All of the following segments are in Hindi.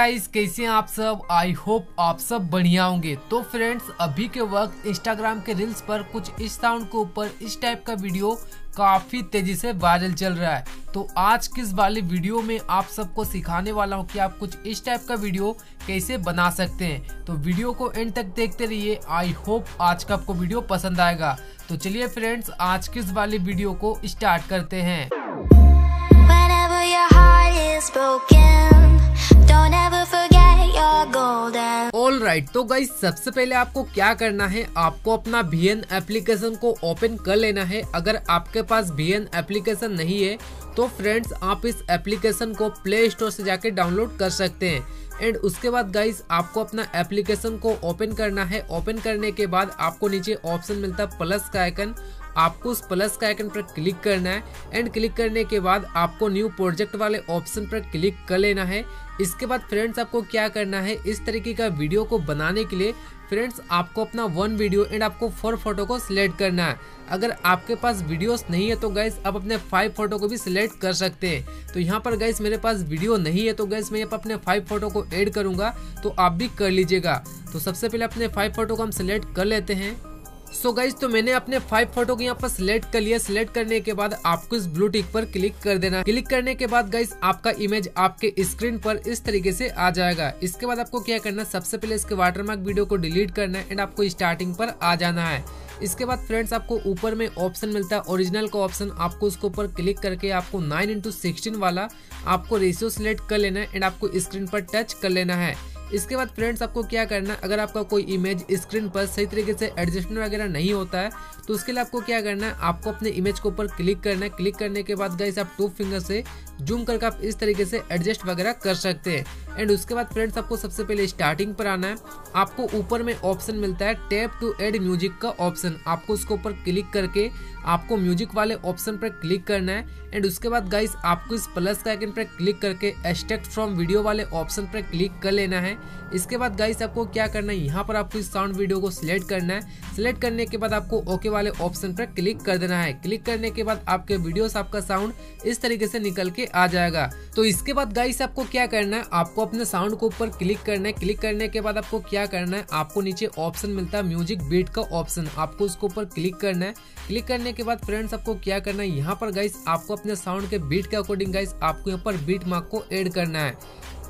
गाइस कैसे हैं आप सब? आई होप आप सब बढ़िया होंगे। तो फ्रेंड्स अभी के वक्त इंस्टाग्राम के रील्स पर कुछ इस साउंड के ऊपर, इस टाइप का वीडियो काफ़ी तेज़ी से वायरल चल रहा है। तो आज किस वाली वीडियो में आप सबको सिखाने वाला हूँ कि आप कुछ इस टाइप का वीडियो कैसे बना सकते हैं। तो वीडियो को एंड तक देखते रहिए। आई होप आज का आपको वीडियो पसंद आएगा। तो चलिए फ्रेंड्स आज किस वाली वीडियो को स्टार्ट करते हैं। राइट तो गाइज़ सबसे पहले आपको क्या करना है? आपको अपना वी एप्लीकेशन को ओपन कर लेना है। अगर आपके पास वी एप्लीकेशन नहीं है तो फ्रेंड्स आप इस एप्लीकेशन को प्ले स्टोर से जाके डाउनलोड कर सकते हैं। एंड उसके बाद गाइस आपको अपना एप्लीकेशन को ओपन करना है। ओपन करने के बाद आपको नीचे ऑप्शन मिलता है प्लस का आइकन आपको उस प्लस का आइकन पर क्लिक करना है। एंड क्लिक करने के बाद आपको न्यू प्रोजेक्ट वाले ऑप्शन पर क्लिक कर लेना है। इसके बाद फ्रेंड्स आपको क्या करना है? इस तरीके का वीडियो को बनाने के लिए फ्रेंड्स आपको अपना वन वीडियो एंड आपको फोर फ़ोटो को सिलेक्ट करना है। अगर आपके पास वीडियोस नहीं है तो गैस आप अपने फाइव फ़ोटो को भी सिलेक्ट कर सकते हैं। तो यहाँ पर गैस मेरे पास वीडियो नहीं है तो गैस मैं अपने फाइव फ़ोटो को ऐड करूँगा। तो आप भी कर लीजिएगा। तो सबसे पहले अपने फाइव फ़ोटो को हम सिलेक्ट कर लेते हैं। सो so गाइज़ तो मैंने अपने फाइव फ़ोटो को यहाँ पर सिलेक्ट कर लिया। सिलेक्ट करने के बाद आपको इस ब्लू टिक पर क्लिक कर देना क्लिक करने के बाद गाइज़ आपका इमेज आपके स्क्रीन पर इस तरीके से आ जाएगा। इसके बाद आपको क्या करना सबसे पहले इसके वाटरमार्क वीडियो को डिलीट करना है एंड आपको स्टार्टिंग पर आ जाना है। इसके बाद फ्रेंड्स आपको ऊपर में ऑप्शन मिलता है। ओरिजिनल का ऑप्शन आपको उसके ऊपर क्लिक करके आपको नाइन इंटू वाला आपको रेशियो सिलेक्ट कर लेना है एंड आपको स्क्रीन पर टच कर लेना है। इसके बाद फ्रेंड्स, आपको क्या करना, अगर आपका कोई इमेज स्क्रीन पर सही तरीके से एडजस्टमेंट वगैरह नहीं होता है तो उसके लिए आपको क्या करना है, आपको अपने इमेज के ऊपर क्लिक करना है। क्लिक करने के बाद गाइस आप टू फिंगर से जूम करके आप इस तरीके से एडजस्ट वगैरह कर सकते हैं। एंड उसके बाद फ्रेंड्स, आपको सबसे पहले स्टार्टिंग पर आना है। आपको ऊपर में ऑप्शन मिलता है टैप टू एड म्यूज़िक का ऑप्शन आपको उसके ऊपर क्लिक करके आपको म्यूज़िक वाले ऑप्शन पर क्लिक करना है। एंड उसके बाद गाइस आपको इस प्लस का आइकन पर क्लिक करके एक्सट्रैक्ट फ्रॉम वीडियो वाले ऑप्शन पर क्लिक कर लेना है। इसके बाद गाइस आपको क्या करना है? यहाँ पर आपको इस साउंड वीडियो को सिलेक्ट करना है। सिलेक्ट करने के बाद आपको ओके वाले ऑप्शन पर क्लिक कर देना है। क्लिक करने के बाद आपके वीडियोस आपका साउंड इस तरीके से निकल के आ जाएगा। तो इसके बाद गाइस आपको क्या करना है? आपको अपने साउंड के ऊपर क्लिक करना है। क्लिक करने के बाद आपको क्या करना है? आपको नीचे ऑप्शन मिलता है म्यूज़िक बीट का ऑप्शन आपको उसके ऊपर क्लिक करना है। क्लिक करने के बाद फ्रेंड्स आपको क्या करना है? यहाँ पर गाइस आपको अपने साउंड के बीट के अकॉर्डिंग गाइस आपको यहाँ पर बीट मार्क को एड करना है।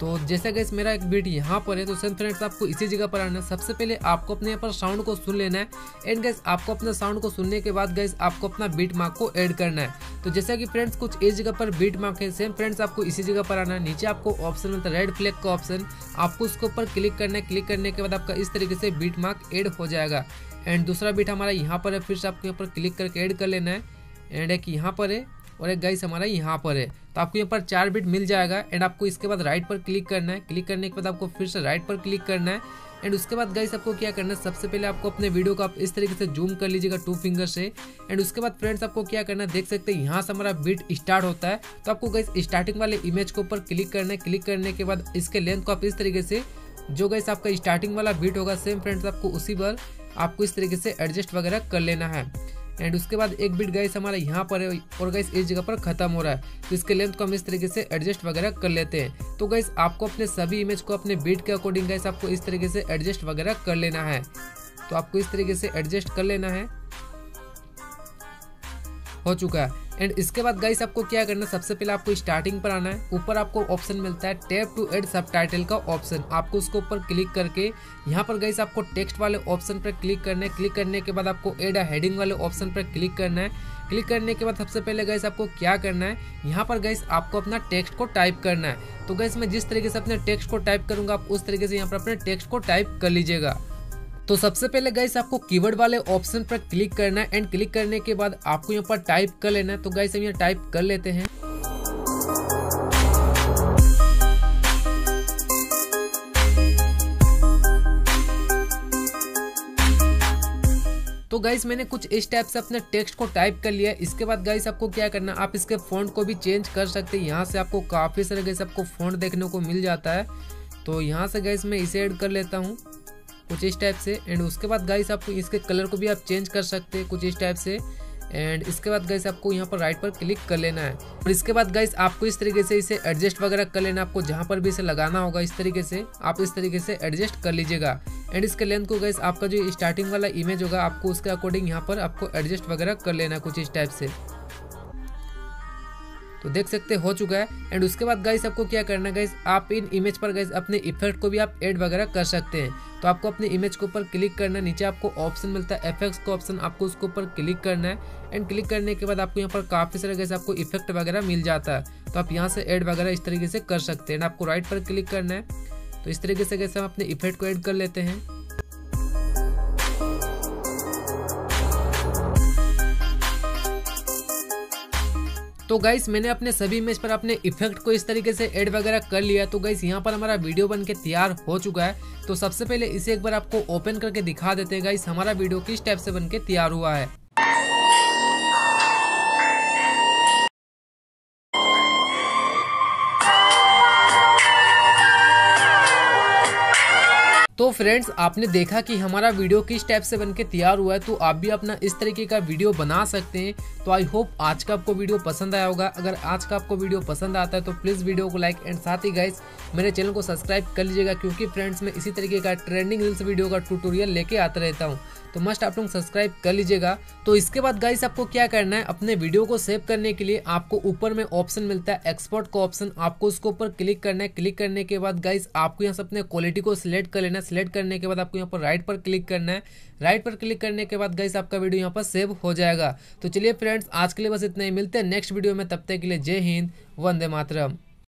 तो जैसा गैस मेरा एक बीट यहाँ पर है तो सेम फ्रेंड्स आपको इसी जगह पर आना है। सबसे पहले आपको अपने यहाँ पर साउंड को सुन लेना है। एंड गैस आपको अपने साउंड को सुनने के बाद गैस आपको अपना बीट मार्क को ऐड करना है। तो जैसा कि फ्रेंड्स कुछ इस जगह पर बीट मार्क है सेम फ्रेंड्स आपको इसी जगह पर आना है। नीचे आपको ऑप्शन मिलता है रेड फ्लैग का ऑप्शन आपको उसके ऊपर क्लिक करना है। क्लिक करने के बाद आपका इस तरीके से बीट मार्क एड हो जाएगा। एंड दूसरा बीट हमारा यहाँ पर है, फिर से आपको यहाँ पर क्लिक करके ऐड कर लेना है। एंड एक यहाँ पर है, और एक गाइस हमारा यहाँ पर है। तो आपको यहाँ पर चार बिट मिल जाएगा एंड आपको इसके बाद राइट पर क्लिक करना है। क्लिक करने के बाद आपको फिर से राइट पर क्लिक करना है। एंड उसके बाद गाइस आपको क्या करना है? सबसे पहले आपको अपने वीडियो को आप इस तरीके से जूम कर लीजिएगा टू फिंगर से। एंड उसके बाद फ्रेंड्स आपको क्या करना है? देख सकते हैं, यहाँ से हमारा बीट स्टार्ट होता है। तो आपको गाइस स्टार्टिंग वाले इमेज के ऊपर क्लिक करना है। क्लिक करने के बाद इसके लेंथ को आप इस तरीके से, जो गाइस आपका स्टार्टिंग वाला बीट होगा सेम फ्रेंड्स आपको उसी पर आपको इस तरीके से एडजस्ट वगैरह कर लेना है। एंड उसके बाद एक बिट गाइस हमारा यहाँ पर है और गाइस इस जगह पर खत्म हो रहा है तो इसके लेंथ को हम इस तरीके से एडजस्ट वगैरह कर लेते हैं। तो गाइस आपको अपने सभी इमेज को, अपने बीट के अकॉर्डिंग गाइस आपको इस तरीके से एडजस्ट वगैरह कर लेना है। तो आपको इस तरीके से एडजस्ट कर लेना है। हो चुका है। एंड इसके बाद गाइस आपको क्या करना है? सबसे पहले आपको स्टार्टिंग पर आना है। ऊपर आपको ऑप्शन मिलता है टैप टू एड सब का ऑप्शन आपको उसके ऊपर क्लिक करके यहाँ पर गाइस आपको टेक्स्ट वाले ऑप्शन पर क्लिक करना है। क्लिक करने के बाद आपको एड हेडिंग वाले ऑप्शन पर क्लिक करना है। क्लिक करने के बाद सबसे पहले गैस आपको क्या करना है? यहाँ पर गैस आपको अपना टेक्स्ट को टाइप करना है। तो गैस मैं जिस तरीके से अपने टेक्स्ट को टाइप करूँगा, आप उस तरीके से यहाँ पर अपने टेक्स्ट को टाइप कर लीजिएगा। तो सबसे पहले गाइस आपको कीवर्ड वाले ऑप्शन पर क्लिक करना है एंड क्लिक करने के बाद आपको यहाँ पर टाइप कर लेना है। तो गाइस हम यहाँ टाइप कर लेते हैं। तो गाइस मैंने कुछ इस टाइप से अपने टेक्स्ट को टाइप कर लिया। इसके बाद गाइस आपको क्या करना आप इसके फॉन्ट को भी चेंज कर सकते हैं। यहाँ से आपको काफ़ी सारे गाइस आपको फॉन्ट देखने को मिल जाता है। तो यहाँ से गाइस मैं इसे ऐड कर लेता हूँ। कुछ इस टाइप से। एंड उसके बाद गाइस आपको इसके कलर को भी आप चेंज कर सकते हैं कुछ इस टाइप से। एंड इसके बाद गाइस आपको यहाँ पर राइट पर क्लिक कर लेना है। और इसके बाद गाइस आपको इस तरीके से इसे एडजस्ट वगैरह कर लेना आपको जहाँ पर भी इसे लगाना होगा इस तरीके से, आप इस तरीके से एडजस्ट कर लीजिएगा। एंड इसके लेंथ को गाइस आपका जो स्टार्टिंग वाला इमेज होगा, आपको उसके अकॉर्डिंग यहाँ पर आपको एडजस्ट वगैरह कर लेना कुछ इस टाइप से। तो देख सकते हो चुका है। एंड उसके बाद गाइस आपको क्या करना है गाइस आप इन इमेज पर गाइस अपने इफ़ेक्ट को भी आप ऐड वगैरह कर सकते हैं। तो आपको अपने इमेज के ऊपर क्लिक करना है। नीचे आपको ऑप्शन मिलता है। एफेक्ट्स का ऑप्शन आपको उसके ऊपर क्लिक करना है। एंड क्लिक करने के बाद आपको यहाँ पर काफ़ी सारे गैस आपको इफ़ेक्ट वगैरह मिल जाता है। तो आप यहाँ से ऐड वगैरह इस तरीके से कर सकते हैं। एंड आपको राइट पर क्लिक करना है। तो इस तरीके से कैसे हम अपने इफ़ेक्ट को ऐड कर लेते हैं। तो गाइस मैंने अपने सभी इमेज पर अपने इफ़ेक्ट को इस तरीके से एड वगैरह कर लिया। तो गाइस यहाँ पर हमारा वीडियो बन के तैयार हो चुका है। तो सबसे पहले इसे एक बार आपको ओपन करके दिखा देते हैं। गाइस हमारा वीडियो किस टाइप से बन के तैयार हुआ है? तो फ्रेंड्स आपने देखा कि हमारा वीडियो किस टाइप से बनके तैयार हुआ है तो आप भी अपना इस तरीके का वीडियो बना सकते हैं। तो आई होप आज का आपको वीडियो पसंद आया होगा। अगर आज का आपको वीडियो पसंद आता है तो प्लीज़ वीडियो को लाइक एंड साथ ही गाइस मेरे चैनल को सब्सक्राइब कर लीजिएगा, क्योंकि फ्रेंड्स मैं इसी तरीके का ट्रेंडिंग रील्स वीडियो का ट्यूटोरियल लेके आता रहता हूँ। तो मस्ट आप लोग सब्सक्राइब कर लीजिएगा। तो इसके बाद गाइस आपको क्या करना है, अपने वीडियो को सेव करने के लिए आपको ऊपर में ऑप्शन मिलता है एक्सपोर्ट का ऑप्शन आपको उसके ऊपर क्लिक करना है। क्लिक करने के बाद गाइस आपको यहाँ से अपने क्वालिटी को सिलेक्ट कर लेना है। सिलेक्ट करने के बाद आपको यहाँ पर राइट पर क्लिक करना है। राइट पर क्लिक करने के बाद गाइस आपका वीडियो यहाँ पर सेव हो जाएगा। तो चलिए फ्रेंड्स आज के लिए बस इतना ही। मिलते हैं नेक्स्ट वीडियो में। तब तक के लिए जय हिंद, वंदे मातरम।